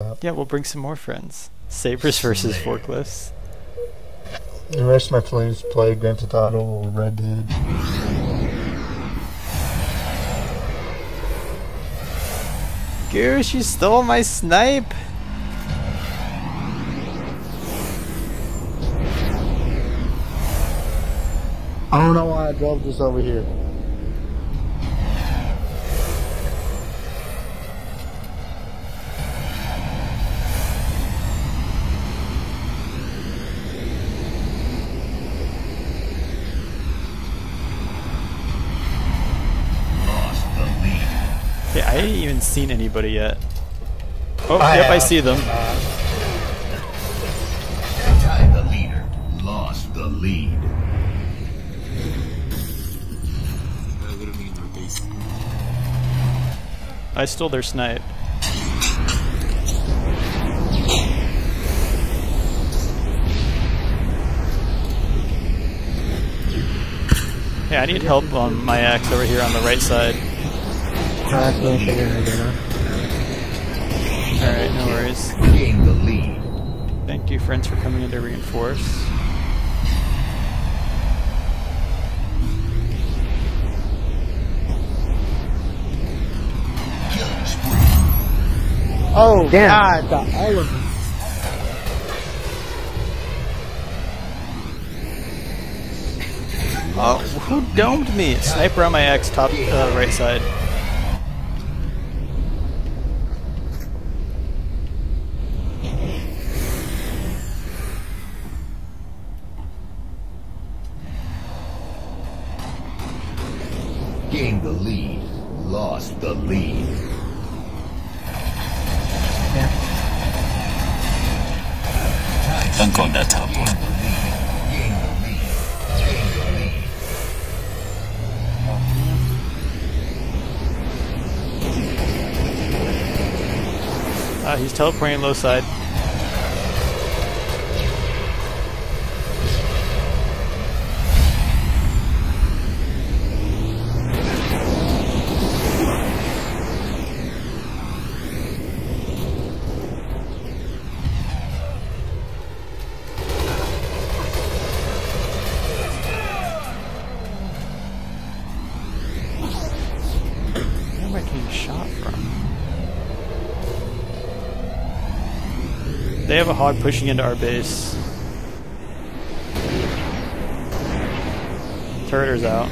Yeah, we'll bring some more friends. Sabers versus forklifts. The rest of my friends play Grand Theft Auto or Red Dead. Goose, you stole my snipe! I don't know why I drove this over here. Lost the lead. Okay, I ain't even seen anybody yet. Oh, I yep, I see them. Tied the leader. Lost the lead. I stole their snipe. Yeah, I need help on my axe over here on the right side. Alright, no worries. Gain the lead. Thank you, friends, for coming in to reinforce. Oh, Damn. God, got all of them. Oh, who domed me? Sniper on my axe, top uh, right side. Gained the lead. Lost the lead. Dunk on that top one. Gained the lead. Gained the lead. Uh, he's teleporting low side. Hog pushing into our base. Turret's out.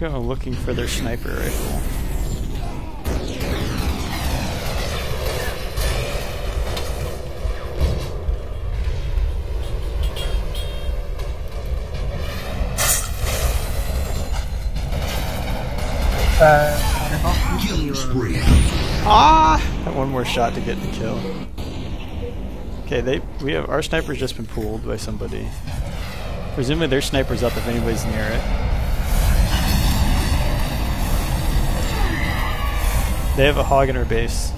Go looking for their sniper rifle. Ah! Got one more shot to get the kill. Okay, they we have our sniper's just been pulled by somebody. Presumably their sniper's up if anybody's near it. They have a hog in our base.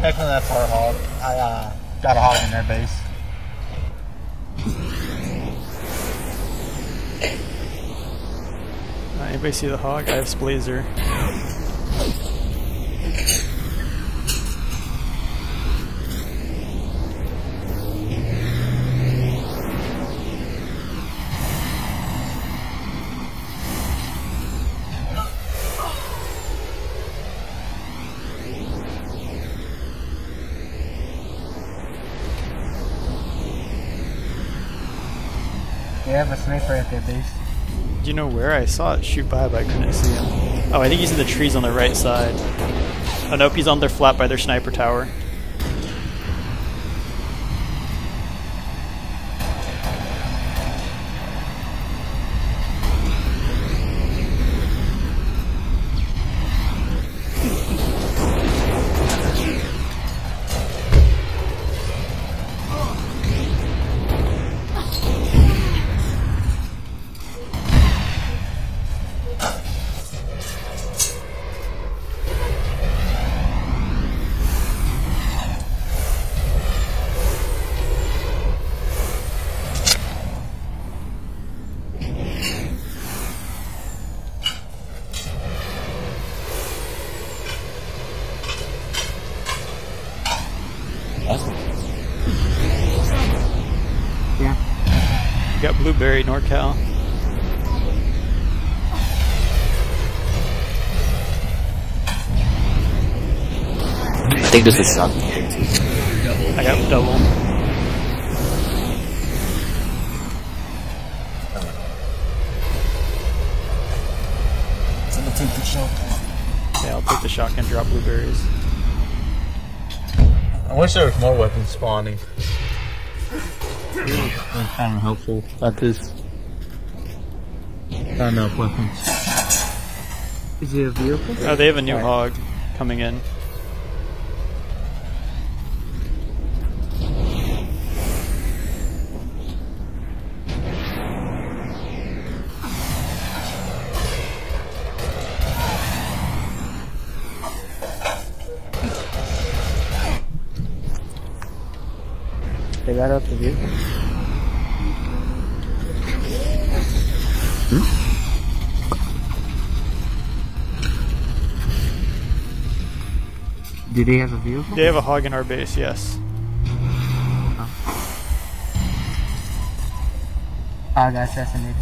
Technically, that's our hog. I uh, got a hog in their base. Uh, anybody see the hog? I have Splazer. They have a sniper at their base. Do you know where? I saw it shoot by, but I couldn't see him. Oh, I think he's in the trees on the right side. Oh, nope, he's on their flat by their sniper tower. Yeah. You got Blueberry, NorCal. I think this is suck. I got double. take the shotgun. Yeah, I'll take the shotgun, drop blueberries. I wish there was more weapons spawning. It's kind of helpful at this. Not enough weapons. Is it a vehicle? Oh, they have a new hog coming in. Do they have a vehicle? They have a hog in our base, yes. Uh-huh. I got assassinated.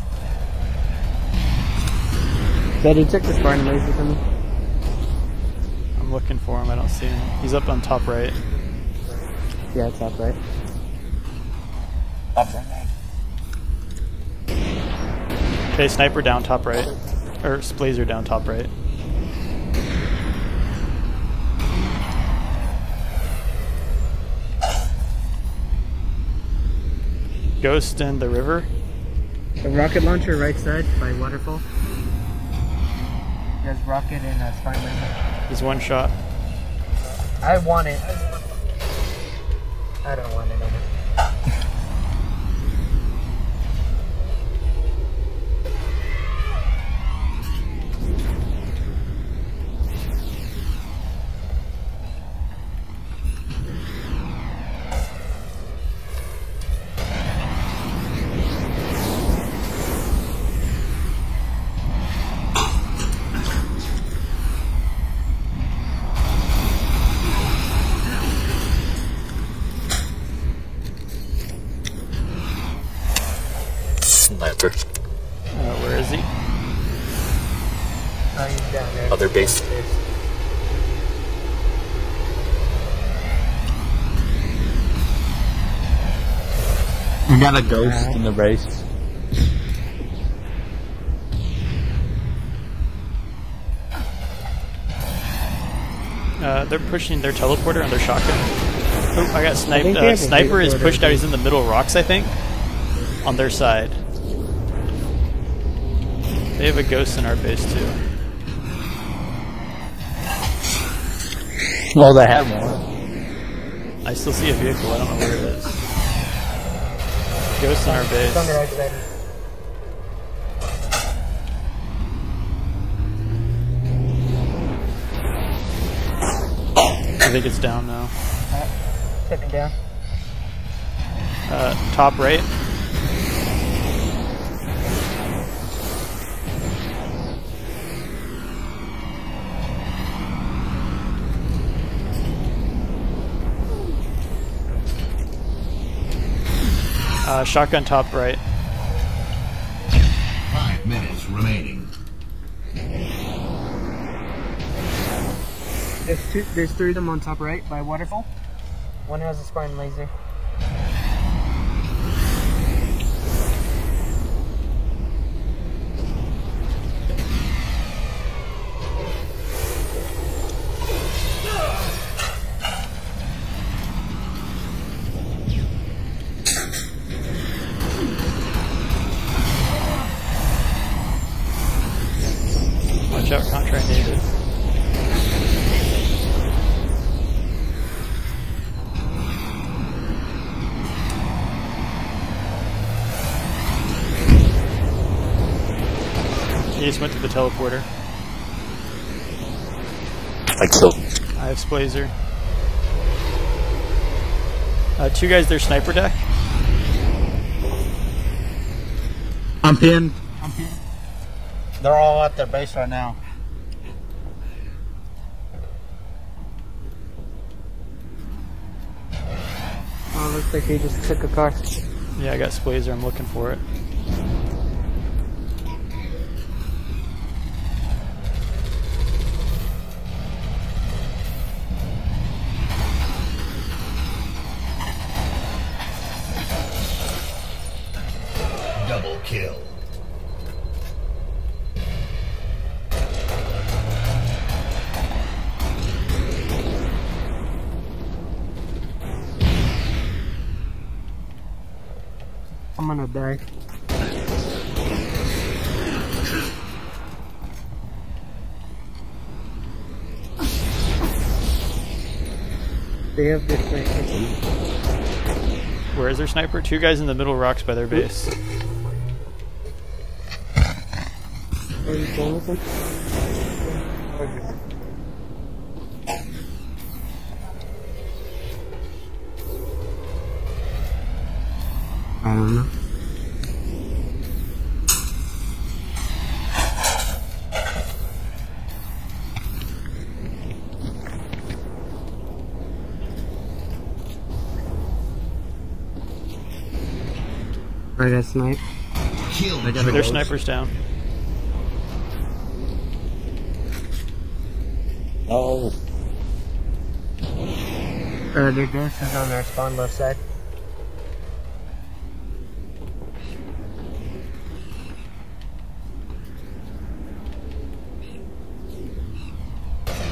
Daddy, check the Spartan laser for me. I'm looking for him. I don't see him. He's up on top right. Yeah, it's up right. Up there. Okay, sniper down top right. Or Splazer down top right. Ghost in the river. A rocket launcher right side by waterfall. There's rocket and a Spartan laser. He's one shot. I want it. I don't want it anymore. Sniper. Uh, where is he? Oh, he's down there. Other base. We got a ghost in the base. Uh, they're pushing their teleporter and their shotgun. Oh, I got sniped. think Uh, sniper is pushed out. He's in the middle rocks, I think. On their side. They have a ghost in our base too. Well, they have more. I still see a vehicle. I don't know where it is. Ghost in our It's on the base. right side. I think it's down now. Took it down. Uh, top right. Uh, shotgun top right. Five minutes remaining. There's two. There's three of them on top right by waterfall. One has a Spartan laser. The teleporter. I killed. I have Splazer. Uh, two guys, their sniper deck. I'm pinned. I'm pinned. They're all at their base right now. Oh, looks like they just took a car. Yeah, I got Splazer. I'm looking for it. I'm gonna die. They have this thing. Where is their sniper? Two guys in the middle rocks by their base. Are you going with them? I don't know. I got snipe. Kill Their sniper's down. Oh. Uh, their ghost is on their spawn left side.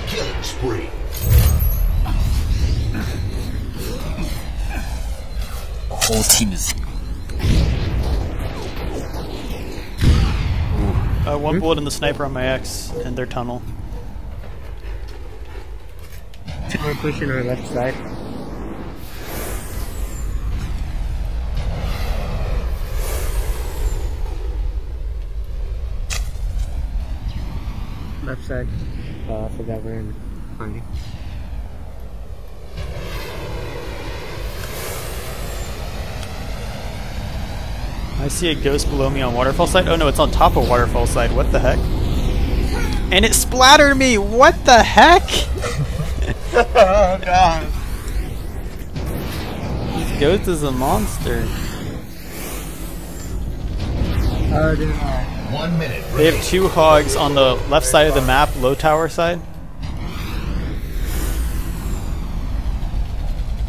Killing spree. The whole team is. Uh, one bullet in the sniper on my X and their tunnel. We're pushing our left side. Left side. Oh, I forgot we're in funny. See a ghost below me on waterfall side. Oh no, it's on top of waterfall side. What the heck? And it splattered me. What the heck? Oh god. This ghost is a monster. Oh, dude. One minute They have two hogs on the left side of the map, low tower side.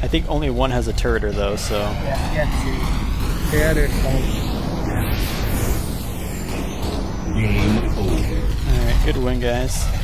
I think only one has a turreter though, so Yeah, yeah, two. The other side. Game over. alright, good win guys.